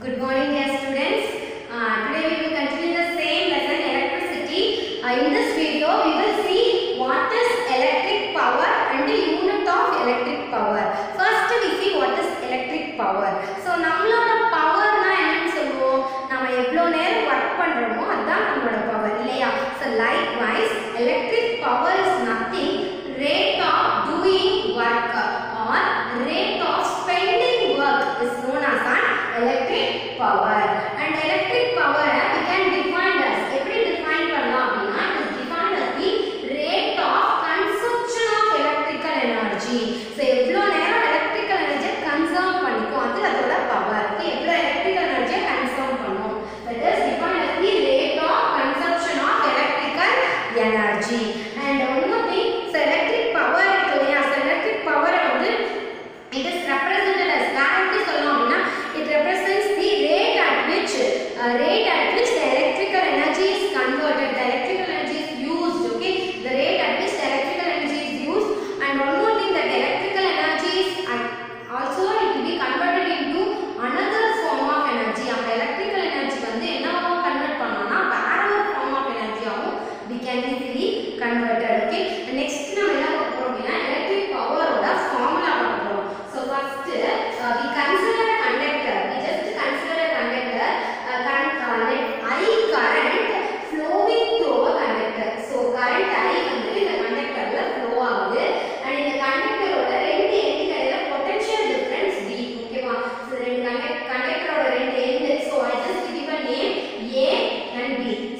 Good morning dear students. Uh, today we will continue the same lesson electricity. Uh, in this video we will see what is electric power and the unit of electric power. First we see what is electric power. So நம்மளோட power னா என்னன்னு சொல்லுவோம் நம்ம எவ்வளவு நேரம் work பண்றோமோ அதுதான் நம்மளோட power இல்லையா? So likewise electric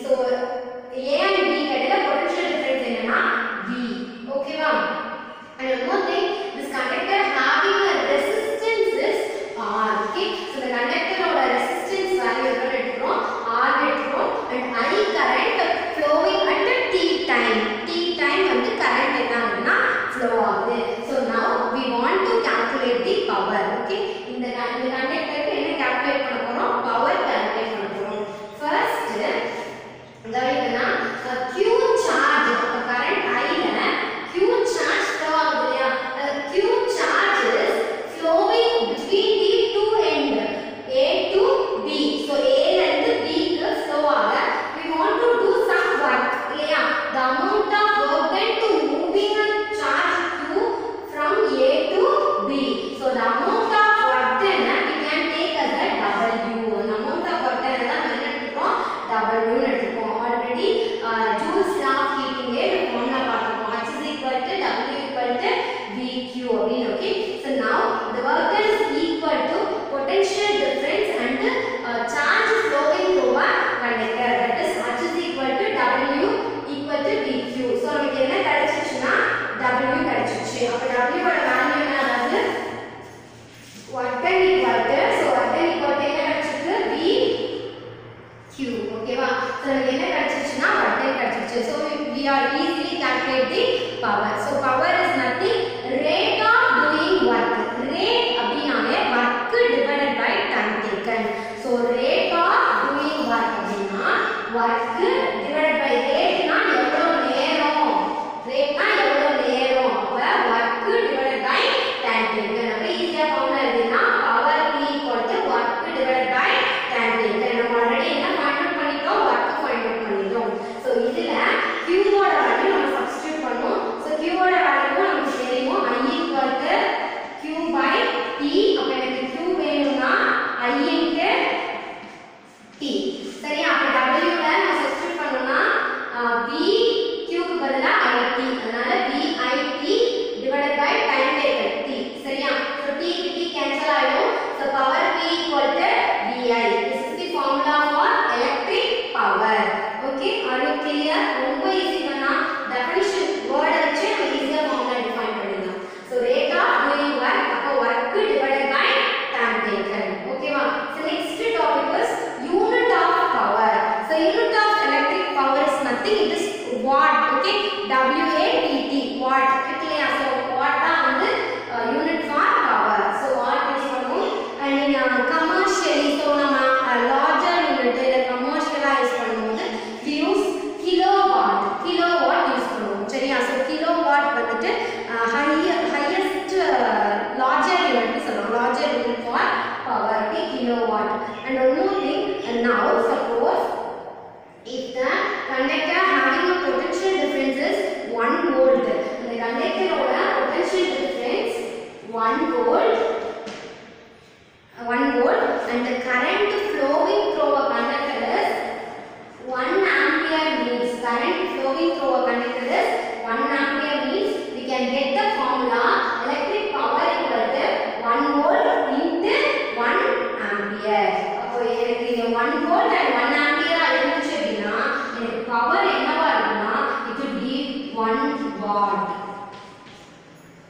Yeah. we are easily calculate the power. So what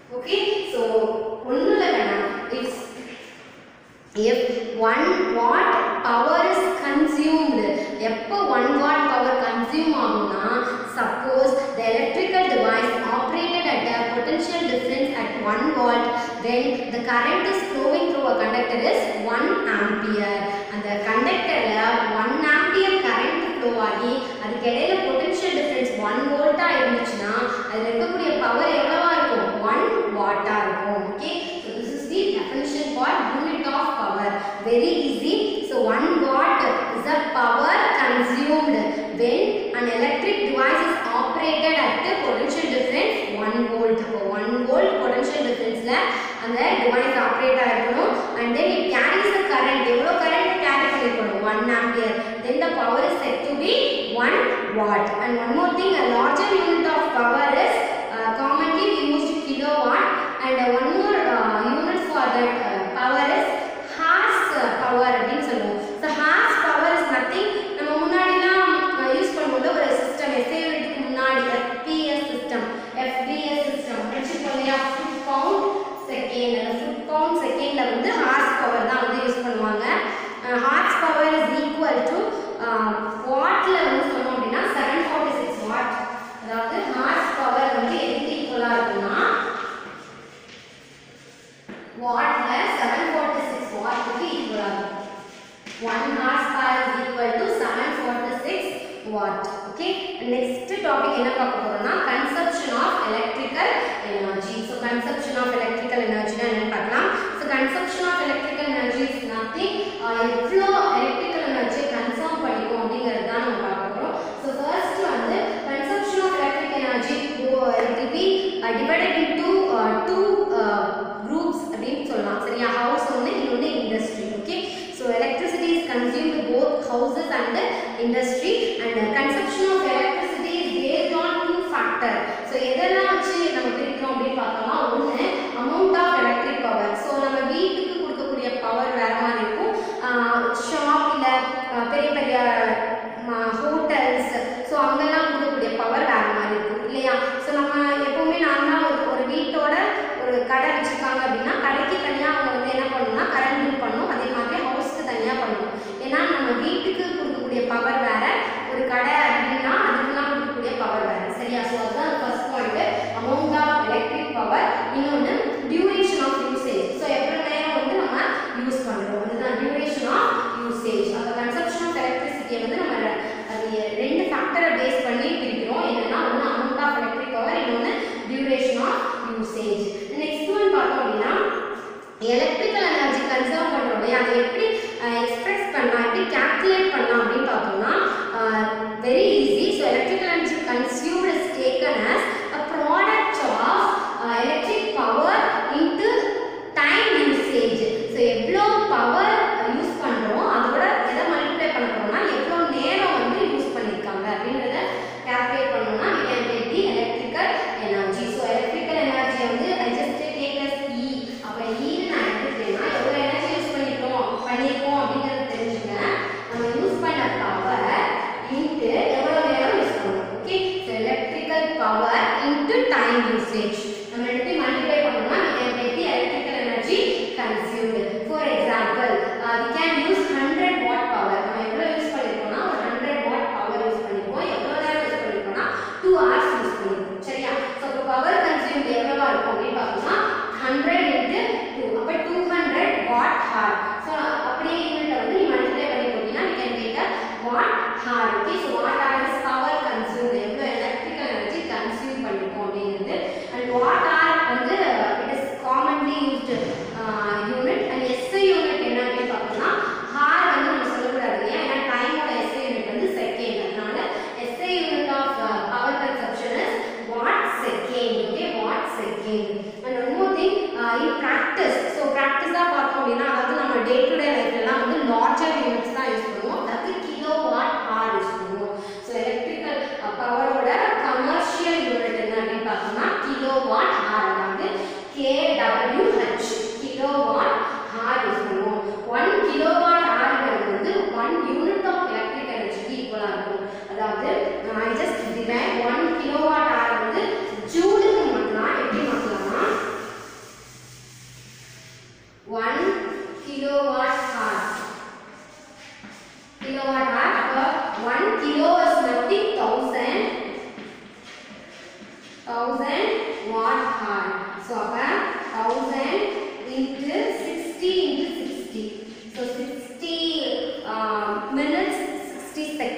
okay so ஒன்றும் இல்லை வேணாம் it's if one watt power is consumed எப்போ ஒன் வாட் பவர் கன்சியூம் ஆகும்னா suppose the electrical device operated at a potential difference at one watt then the current is flowing through a conductor is one ampere அந்த கண்டக்டரில் one ampere current flow ஆகி அதுக்கு இடையில device is operated at the potential difference 1 volt. அப்போ 1 volt potential differenceல அந்த device operate ஆயிருக்கணும் and then it carries a current. எவ்வளோ current carry பண்ணிருக்கணும் 1 ampere. Then the power is said to be 1 watt. And one more thing, a larger unit of power is uh, commonly we use kilowatt and uh, one more uh, unit for that uh, watt plus seven forty six வாட்டுக்கு equal ஆகும் one horse power is equal to seven forty six watt okay next topic என்ன பார்க்க போறோம்னா consumption of electrical energy so consumption of electrical எனர்ஜினா என்னன்னு பார்க்கலாம் so consumption of electrical energy is nothing எவ்வளோ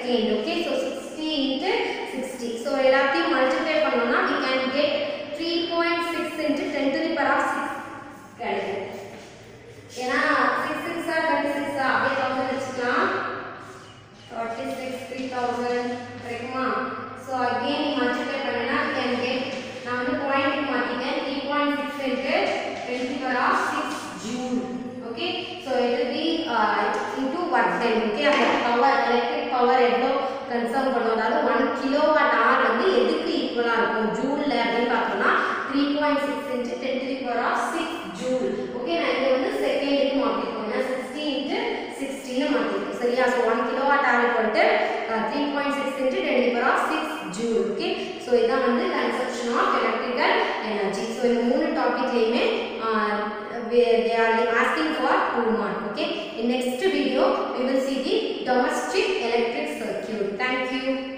sixty second okay so sixty into sixty so எல்லாத்தையும் multiply பண்ணோம்னா we can get three point six into ten to the power of six கிடைக்கும் ஏன்னா six சிக்ஸா twenty சிக்ஸா அப்படியே thousand வச்சுக்கலாம் forty six three thousand கிடைக்குமா ஸோ அகெயின் நீ மல்டிப்ளை பண்ணினா கேன் கெட் நான் வந்து பாயிண்ட் மாற்றிட்டேன் three point six into twenty power of six joule okay so it will be into work time okay அந்த பவர் எலக்ட்ரிக் பவர் எவ்வளோ conserve பண்ணும் அதாவது ஒன் கிலோ வாட் ஆர் வந்து எதுக்கு ஈக்குவலாக இருக்கும் ஜூலில் அப்படின்னு பார்த்தோம்னா three point six into ten three power of six joule okay நான் இதை வந்து செகண்டுக்கு மாற்றிருக்கோம் ஏன்னா சிக்ஸ்டி இன்ட்டு சிக்ஸ்டின்னு மாற்றிருக்கோம் சரியா so one kilowatt hour போட்டு three point six into ten power of six joule okay so இதான் வந்து consumption of electrical energy so இந்த மூணு டாபிக்லேயுமே they are asking for two mark okay in next video we will see the domestic electric circuit. Thank you